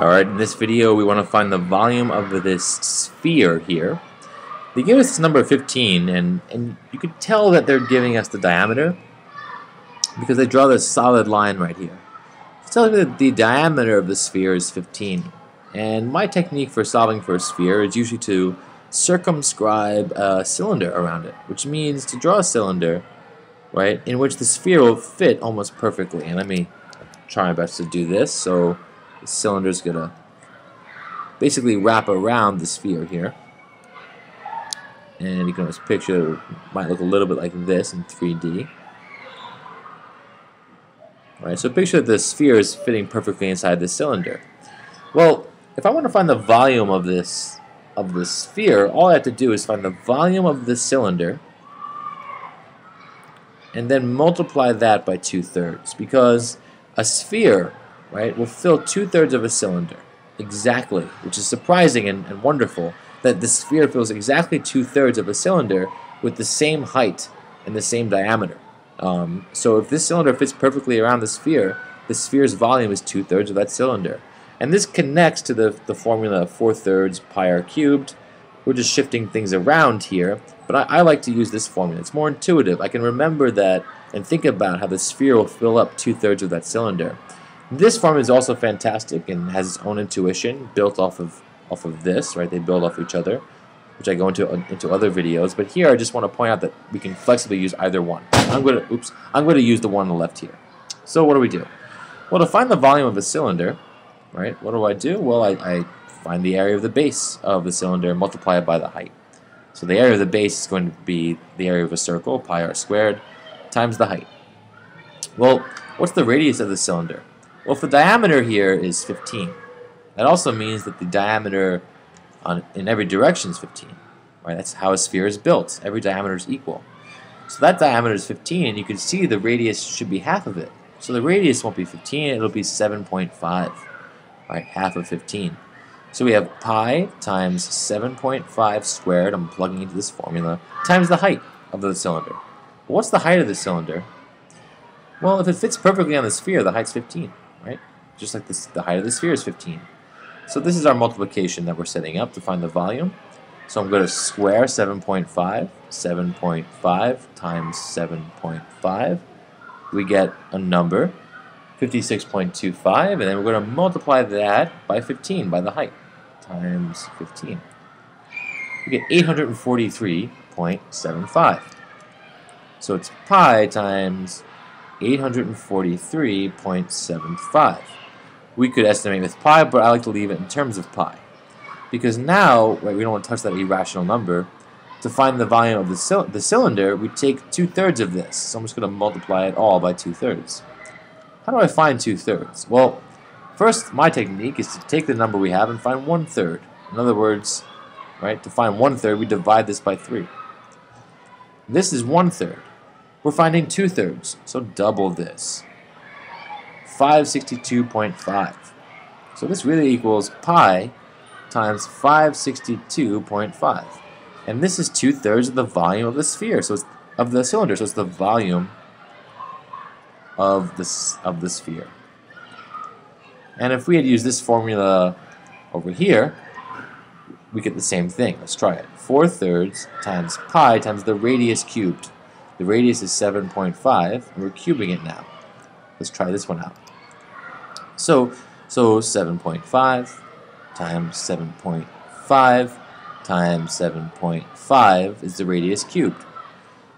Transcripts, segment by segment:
Alright, in this video we want to find the volume of this sphere here. They give us this number 15 and, and you can tell that they're giving us the diameter because they draw this solid line right here. It tells me that the diameter of the sphere is 15 and my technique for solving for a sphere is usually to circumscribe a cylinder around it which means to draw a cylinder right in which the sphere will fit almost perfectly and let me try my best to do this so the cylinder is going to basically wrap around the sphere here. And you can almost picture it might look a little bit like this in 3D. All right, so picture the sphere is fitting perfectly inside the cylinder. Well, if I want to find the volume of this of the sphere, all I have to do is find the volume of the cylinder and then multiply that by two-thirds because a sphere right, will fill two-thirds of a cylinder. Exactly, which is surprising and, and wonderful that the sphere fills exactly two-thirds of a cylinder with the same height and the same diameter. Um, so if this cylinder fits perfectly around the sphere, the sphere's volume is two-thirds of that cylinder. And this connects to the, the formula of 4 thirds pi r cubed. We're just shifting things around here, but I, I like to use this formula. It's more intuitive. I can remember that and think about how the sphere will fill up two-thirds of that cylinder. This farm is also fantastic and has its own intuition built off of off of this, right? They build off each other, which I go into uh, into other videos. But here I just want to point out that we can flexibly use either one. I'm going to oops, I'm going to use the one on the left here. So what do we do? Well, to find the volume of a cylinder, right? What do I do? Well, I, I find the area of the base of the cylinder multiply it by the height. So the area of the base is going to be the area of a circle, pi r squared, times the height. Well, what's the radius of the cylinder? Well, if the diameter here is 15, that also means that the diameter on, in every direction is 15. Right? That's how a sphere is built. Every diameter is equal. So that diameter is 15, and you can see the radius should be half of it. So the radius won't be 15, it'll be 7.5, right? Half of 15. So we have pi times 7.5 squared, I'm plugging into this formula, times the height of the cylinder. Well, what's the height of the cylinder? Well, if it fits perfectly on the sphere, the height's 15 right? Just like this, the height of the sphere is 15. So this is our multiplication that we're setting up to find the volume. So I'm going to square 7.5, 7.5 times 7.5. We get a number, 56.25, and then we're going to multiply that by 15, by the height, times 15. We get 843.75. So it's pi times 843.75. We could estimate with pi, but I like to leave it in terms of pi. Because now, right, we don't want to touch that irrational number. To find the volume of the, the cylinder, we take two-thirds of this. So I'm just going to multiply it all by two-thirds. How do I find two-thirds? Well, first, my technique is to take the number we have and find one-third. In other words, right, to find one-third, we divide this by three. This is one-third. We're finding two-thirds, so double this. 562.5. So this really equals pi times 562.5. And this is two-thirds of the volume of the sphere, so it's of the cylinder, so it's the volume of the, of the sphere. And if we had used this formula over here, we get the same thing. Let's try it. 4 thirds times pi times the radius cubed. The radius is 7.5, and we're cubing it now. Let's try this one out. So, so 7.5 times 7.5 times 7.5 is the radius cubed.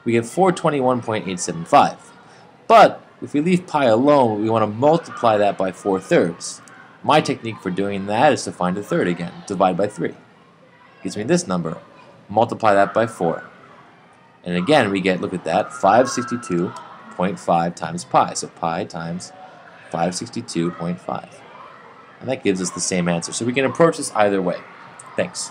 We get 421.875. But if we leave pi alone, we want to multiply that by 4 thirds. My technique for doing that is to find a third again. Divide by 3. Gives me this number. Multiply that by 4. And again, we get, look at that, 562.5 times pi. So pi times 562.5. And that gives us the same answer. So we can approach this either way. Thanks.